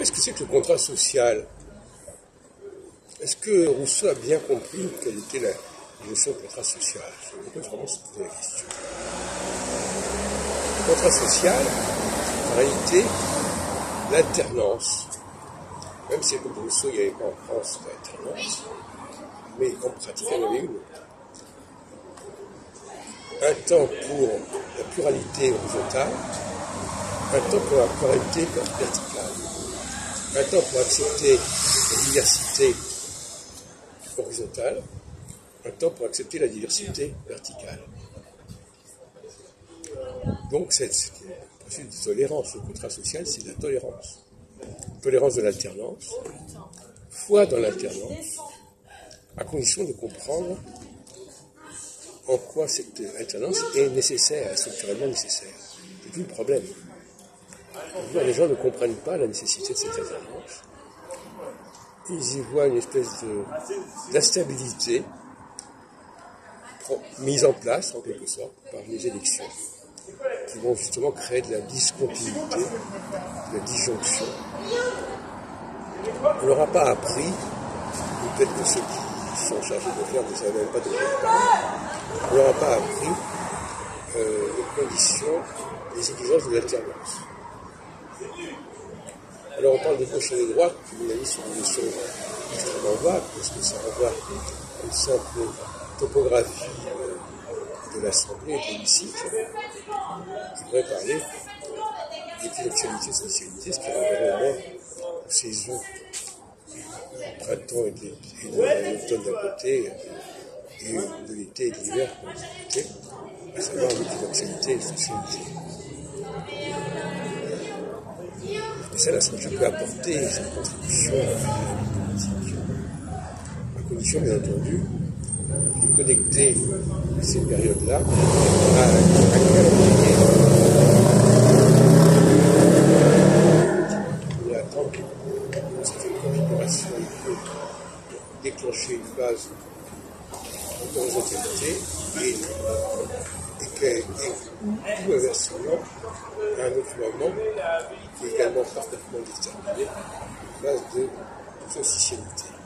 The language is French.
Qu'est-ce que c'est que le contrat social? Est-ce que Rousseau a bien compris quelle était la notion de contrat social? Je vraiment se question. Le contrat social, en réalité, l'alternance, même si comme Rousseau, il n'y avait pas en France l'alternance, mais en pratique, il y en avait une. Un temps pour la pluralité horizontale, un temps pour la pluralité verticale, temps pour accepter la diversité horizontale, un temps pour accepter la diversité verticale. Donc, c'est un processus de tolérance. Le contrat social, c'est la tolérance. Tolérance de l'alternance, foi dans l'alternance, à condition de comprendre en quoi cette alternance est nécessaire, structurellement nécessaire. C'est tout le problème. Les gens ne comprennent pas la nécessité de cette alternance. Ils y voient une espèce d'instabilité mise en place, en quelque sorte, par les élections, qui vont justement créer de la discontinuité, de la disjonction. On n'aura pas appris, peut-être que ceux qui sont chargés de faire ne savent même pas de quoi on n'aura pas appris euh, les conditions, les exigences de l'alternance. Alors on parle de gauche et de droite, qui, mon avis, sont des notions extrêmement vagues, parce que ça renvoie à une simple topographie euh, de l'Assemblée et de l'hémicycle, qui pourrait parler d'intellectualité, socialité, ce qui renverrait au moins aux saisons du printemps et de l'automne d'un côté, et de l'été et de l'hiver à savoir l'intellectualité et la socialité. Ça, là, je peux apporter sa contribution à la vie politique, à condition, bien entendu, de connecter ces périodes-là à, un calendrier on attend que cette configuration peut déclencher une phase d'horizontalité et, et, tout inversement à un autre moment qui est également parfaitement déterminé, une phase de socialité.